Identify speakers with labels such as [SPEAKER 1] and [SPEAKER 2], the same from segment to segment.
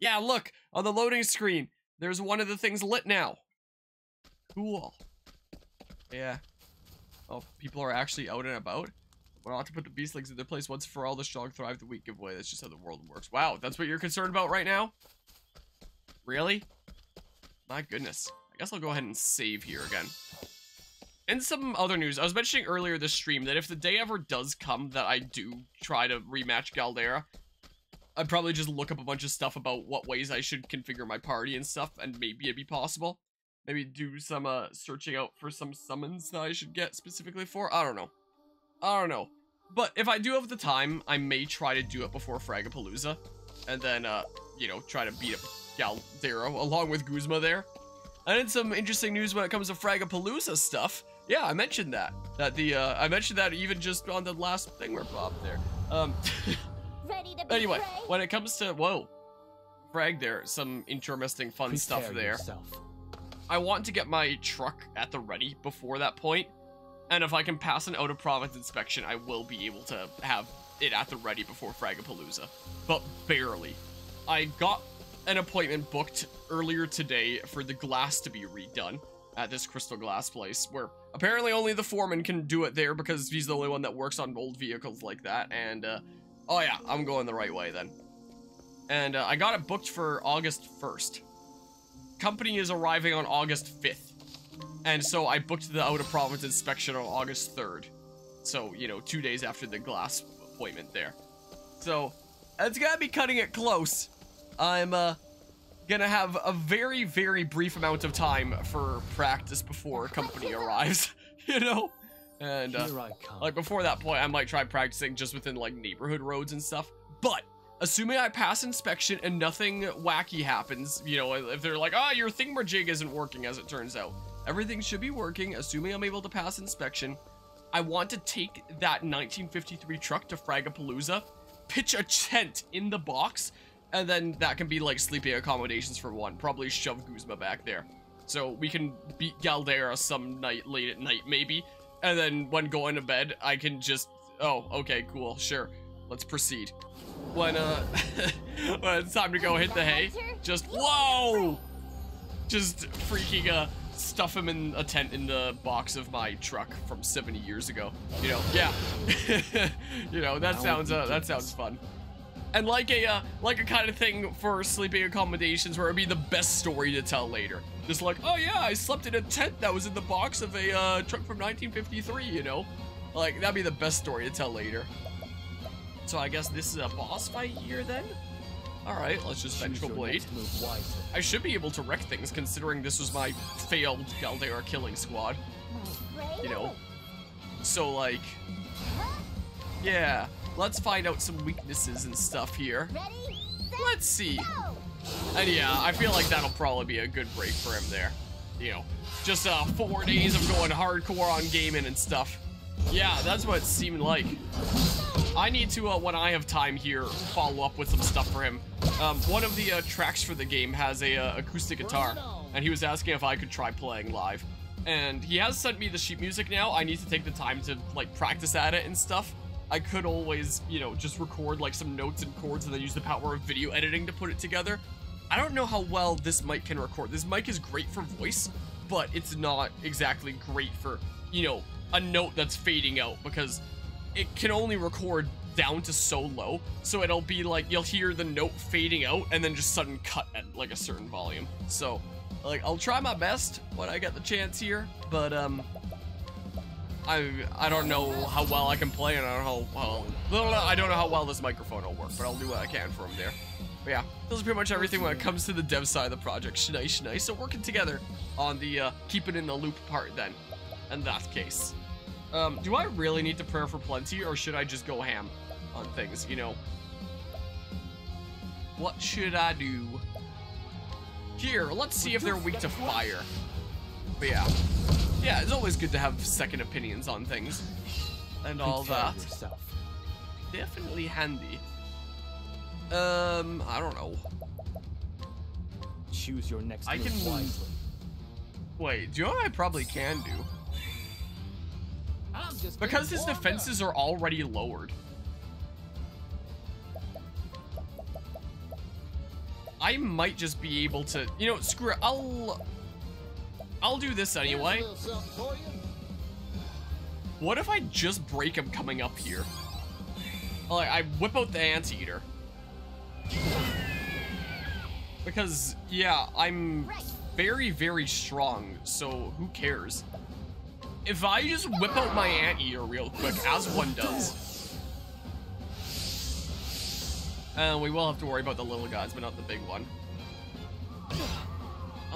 [SPEAKER 1] Yeah, look, on the loading screen, there's one of the things lit now. Cool. Yeah. Oh, people are actually out and about. We're not to put the beastlings in their place once for all the strong thrive the weak give giveaway. That's just how the world works. Wow, that's what you're concerned about right now? Really? My goodness. I guess I'll go ahead and save here again. And some other news, I was mentioning earlier this stream that if the day ever does come that I do try to rematch Galdera, I'd probably just look up a bunch of stuff about what ways I should configure my party and stuff, and maybe it'd be possible. Maybe do some uh, searching out for some summons that I should get specifically for. I don't know. I don't know. But if I do have the time, I may try to do it before Fragapalooza. And then, uh, you know, try to beat up Galdera along with Guzma there. And then some interesting news when it comes to Fragapalooza stuff. Yeah, I mentioned that. That the, uh, I mentioned that even just on the last thing we're Bob there. Um, anyway, when it comes to, whoa, Frag there, some interesting fun
[SPEAKER 2] Prepare
[SPEAKER 1] stuff there.
[SPEAKER 2] yourself.
[SPEAKER 1] I want to get my truck at the ready before that point, and if I can pass an out of province inspection, I will be able to have it at the ready before Fragapalooza. But barely. I got an appointment booked earlier today for the glass to be redone at this crystal glass place, where apparently only the foreman can do it there because he's the only one that works on old vehicles like that. And, uh, oh yeah, I'm going the right way then. And uh, I got it booked for August 1st company is arriving on August 5th. And so I booked the out of province inspection on August 3rd. So, you know, two days after the glass appointment there. So, it's gonna be cutting it close. I'm, uh, gonna have a very, very brief amount of time for practice before company arrives, you know? And, uh,
[SPEAKER 2] Here I come.
[SPEAKER 1] like before that point, I might try practicing just within like neighborhood roads and stuff. But assuming I pass inspection and nothing wacky happens, you know, if they're like, ah, your thingamajig isn't working as it turns out, everything should be working. Assuming I'm able to pass inspection, I want to take that 1953 truck to Fragapalooza, pitch a tent in the box, and then that can be like sleeping accommodations for one. Probably shove Guzma back there. So we can beat Galdera some night late at night, maybe. And then when going to bed, I can just, oh, okay, cool, sure. Let's proceed. When, uh, when it's time to go hit the hay, just, whoa! Just freaking, uh, stuff him in a tent in the box of my truck from 70 years ago. You know, yeah. you know, that sounds, uh, that sounds fun. And like a, uh, like a kind of thing for sleeping accommodations where it'd be the best story to tell later. Just like, oh yeah, I slept in a tent that was in the box of a, uh, truck from 1953, you know? Like, that'd be the best story to tell later. So I guess this is a boss fight here then? Alright, let's just
[SPEAKER 2] Choose
[SPEAKER 1] vengeful blade.
[SPEAKER 2] move wisely.
[SPEAKER 1] I should be able to wreck things considering this was my failed Galdera killing squad. You know? So like, yeah, let's find out some weaknesses and stuff here. Let's see. And yeah, I feel like that'll probably be a good break for him there. You know, just uh, four days of going hardcore on gaming and stuff. Yeah, that's what it seemed like. I need to, uh, when I have time here, follow up with some stuff for him. Um, one of the uh, tracks for the game has a uh, acoustic guitar, and he was asking if I could try playing live. And he has sent me the sheet music now. I need to take the time to like practice at it and stuff. I could always, you know, just record like some notes and chords and then use the power of video editing to put it together. I don't know how well this mic can record. This mic is great for voice, but it's not exactly great for, you know, a note that's fading out because it can only record down to so low. So it'll be like you'll hear the note fading out and then just sudden cut at like a certain volume. So like I'll try my best when I get the chance here, but um I I don't know how well I can play and I don't know how well I don't know how well this microphone will work, but I'll do what I can for him there. But yeah, this is pretty much everything when it comes to the dev side of the project. Shnai Shnai. So working together on the uh, keep it in the loop part then. In that case. Um, do I really need to prayer for plenty or should I just go ham on things, you know? What should I do? Here, let's see if they're weak to fire. But yeah. Yeah, it's always good to have second opinions on things. And all that.
[SPEAKER 2] yourself.
[SPEAKER 1] Definitely handy. Um, I don't know.
[SPEAKER 2] Choose your next
[SPEAKER 1] I
[SPEAKER 2] move
[SPEAKER 1] can-
[SPEAKER 2] wisely.
[SPEAKER 1] Wait, do you know what I probably can do? Because his defenses are already lowered. I might just be able to, you know, screw it. I'll, I'll do this anyway. What if I just break him coming up here? Like, I whip out the anteater. Because, yeah, I'm very, very strong, so who cares? If I just whip out my anteater real quick, as one does. And uh, we will have to worry about the little guys, but not the big one.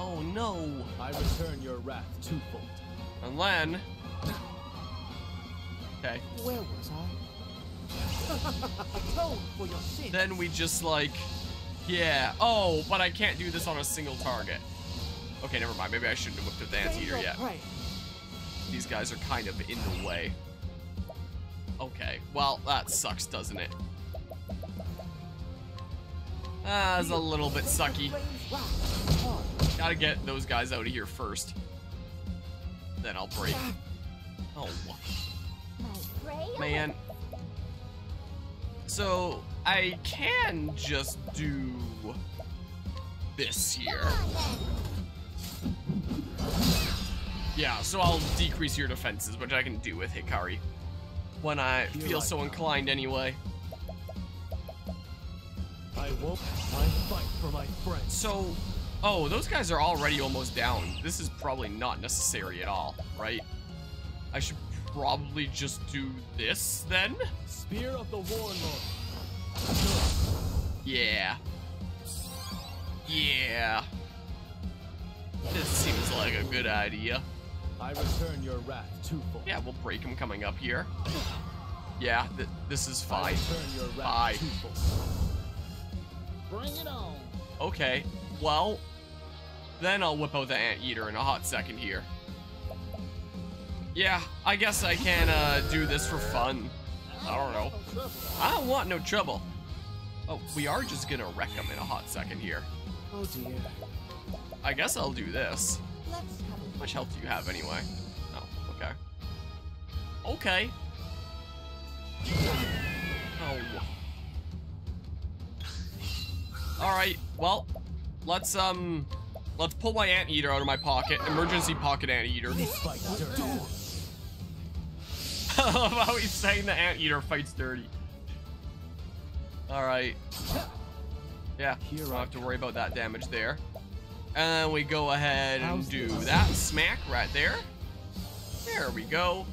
[SPEAKER 1] Oh no!
[SPEAKER 2] I return your wrath twofold.
[SPEAKER 1] And then... Okay.
[SPEAKER 3] Where was I? Atone for your sin.
[SPEAKER 1] Then we just like... Yeah. Oh, but I can't do this on a single target. Okay, never mind. Maybe I shouldn't have whipped up the anteater yet. These guys are kind of in the way. Okay. Well, that sucks, doesn't it? Ah, it's a little bit sucky. Gotta get those guys out of here first. Then I'll break. Oh. Man. So, I can just do this here. Yeah, so I'll decrease your defenses, which I can do with Hikari. When I feel so inclined anyway.
[SPEAKER 2] I I fight for my friends.
[SPEAKER 1] So, oh, those guys are already almost down. This is probably not necessary at all, right? I should probably just do this then?
[SPEAKER 2] Spear of the Warlord.
[SPEAKER 1] Yeah. Yeah. This seems like a good idea.
[SPEAKER 2] I return your wrath twofold.
[SPEAKER 1] Yeah, we'll break him coming up here. Yeah, th this is fine.
[SPEAKER 2] I return your wrath
[SPEAKER 1] Bye.
[SPEAKER 2] twofold. Bring it on.
[SPEAKER 1] Okay, well, then I'll whip out the anteater in a hot second here. Yeah, I guess I can uh, do this for fun. I don't know. I don't want no trouble. Oh, we are just gonna wreck him in a hot second here.
[SPEAKER 3] Oh dear.
[SPEAKER 1] I guess I'll do this.
[SPEAKER 4] Let's
[SPEAKER 1] How much health do you have anyway? Oh, okay. Okay. Oh. Alright, well, let's, um, let's pull my anteater out of my pocket. Emergency pocket anteater.
[SPEAKER 2] Fight dirty.
[SPEAKER 1] I love how he's saying the anteater fights dirty. Alright. Yeah,
[SPEAKER 2] Here
[SPEAKER 1] don't
[SPEAKER 2] I
[SPEAKER 1] have to worry about that damage there. And then we go ahead and do that smack right there. There we go.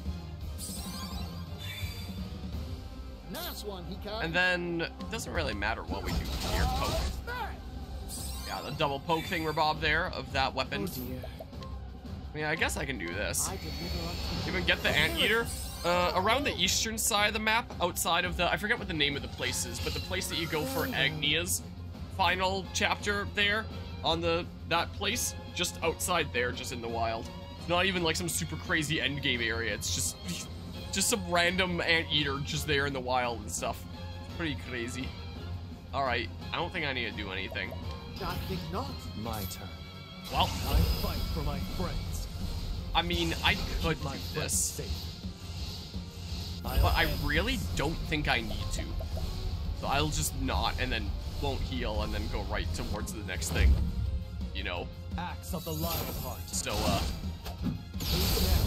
[SPEAKER 3] Nice one.
[SPEAKER 1] And then it doesn't really matter what we do here. Poke. Yeah, the double poke thing Rebob there of that weapon.
[SPEAKER 3] Oh.
[SPEAKER 1] I mean, I guess I can do this.
[SPEAKER 3] I deliver unto
[SPEAKER 1] Even get the anteater. Uh, around the eastern side of the map, outside of the, I forget what the name of the place is, but the place that you go for Agnea's final chapter there, on the, that place, just outside there, just in the wild. It's not even like some super crazy endgame area, it's just, just some random anteater just there in the wild and stuff. Pretty crazy. Alright, I don't think I need to do anything.
[SPEAKER 3] I think not.
[SPEAKER 2] My turn.
[SPEAKER 1] Well,
[SPEAKER 2] I fight for my friends.
[SPEAKER 1] I mean, I could
[SPEAKER 2] My
[SPEAKER 1] do this.
[SPEAKER 2] safe.
[SPEAKER 1] But I really don't think I need to. So I'll just not and then won't heal and then go right towards the next thing. You know?
[SPEAKER 2] Axe of the Lion Heart.
[SPEAKER 1] So, uh,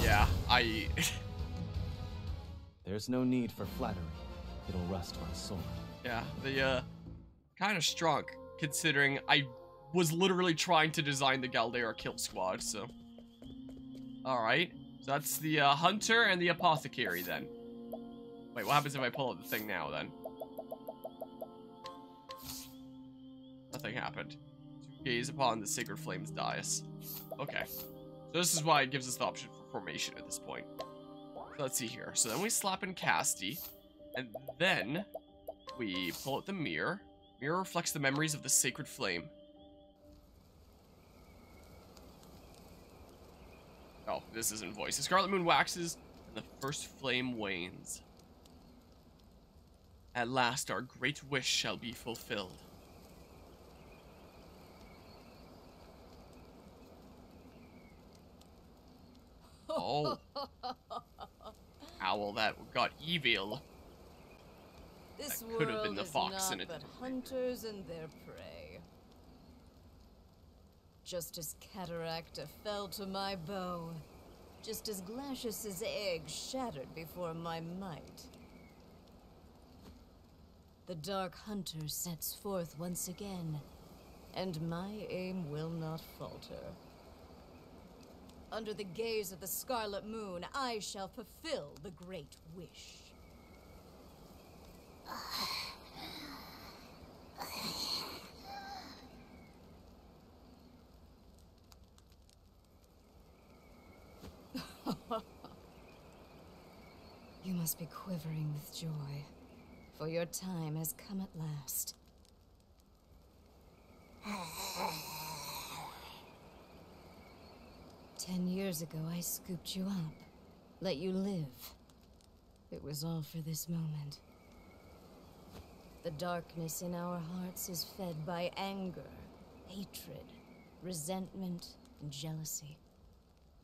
[SPEAKER 1] yeah, I...
[SPEAKER 2] There's no need for flattery. It'll rust my sword.
[SPEAKER 1] yeah, the, uh, kind of strong considering I was literally trying to design the Galdera kill squad, so. Alright, so that's the, uh, Hunter and the Apothecary then. Wait, what happens if I pull out the thing now then? Nothing happened. Gaze upon the sacred flames dais. Okay. So this is why it gives us the option for formation at this point. Let's see here. So then we slap in Castti. And then we pull out the mirror. Mirror reflects the memories of the sacred flame. Oh, this isn't voice. The Scarlet Moon waxes and the first flame wanes. At last our great wish shall be fulfilled. Oh. Owl that got evil.
[SPEAKER 4] This
[SPEAKER 1] That could have been the fox it.
[SPEAKER 4] but hunters and their prey. Just as Cataracta fell to my bow, just as Glacis's egg shattered before my might. The Dark Hunter sets forth once again, and my aim will not falter. Under the gaze of the Scarlet Moon, I shall fulfill the Great Wish. you must be quivering with joy, for your time has come at last. Ten years ago, I scooped you up, let you live. It was all for this moment. The darkness in our hearts is fed by anger, hatred, resentment, and jealousy.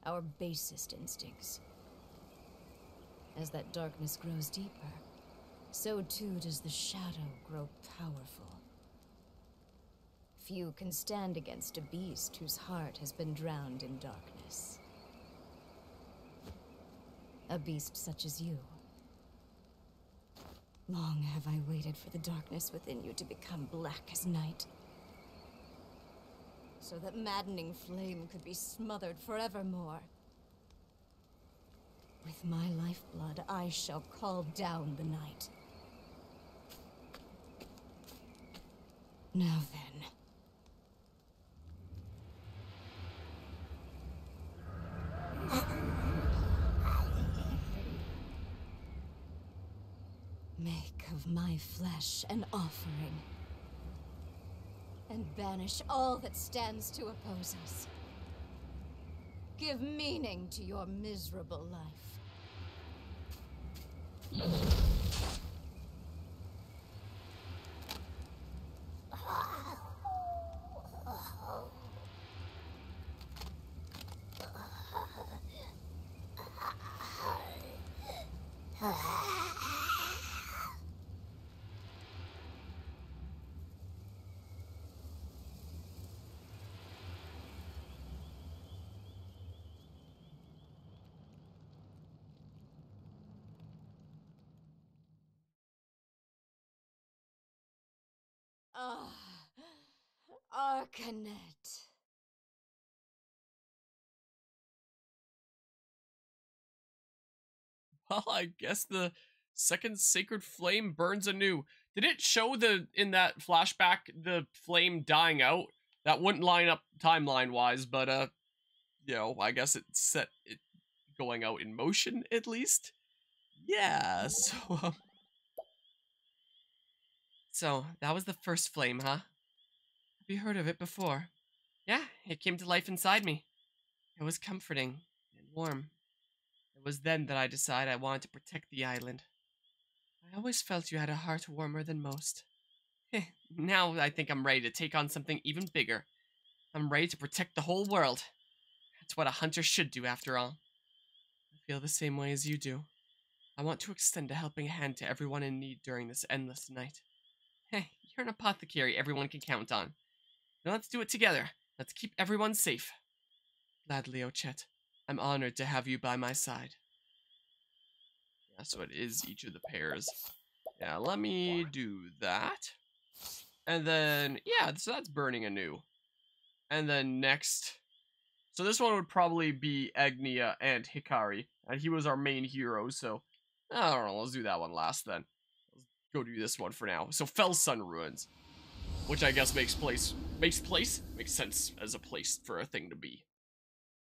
[SPEAKER 4] Our basest instincts. As that darkness grows deeper, so too does the shadow grow powerful. Few can stand against a beast whose heart has been drowned in darkness. A beast such as you. Long have I waited for the darkness within you to become black as night. So that maddening flame could be smothered forevermore. With my lifeblood, I shall call down the night. Now then. Make of my flesh an offering. And banish all that stands to oppose us. Give meaning to your miserable life. Ah, Arcanet.
[SPEAKER 1] Well, I guess the second sacred flame burns anew. Did it show the in that flashback the flame dying out? That wouldn't line up timeline wise, but uh, you know, I guess it set it going out in motion at least. Yeah. So. Um, so that was the first flame, huh? Have you heard of it before? Yeah, it came to life inside me. It was comforting and warm. It was then that I decided I wanted to protect the island. I always felt you had a heart warmer than most. Eh, now I think I'm ready to take on something even bigger. I'm ready to protect the whole world. That's what a hunter should do, after all. I feel the same way as you do. I want to extend a helping hand to everyone in need during this endless night. Hey, you're an apothecary everyone can count on. Now let's do it together. Let's keep everyone safe. Gladly, Ochette. I'm honored to have you by my side. Yeah, so it is each of the pairs. Yeah, let me do that. And then, yeah, so that's burning anew. And then next, so this one would probably be Agnea and Hikari. And he was our main hero, so I don't know, let's do that one last then go do this one for now. So Felsun Ruins, which I guess makes place makes place makes sense as a place for a thing to be.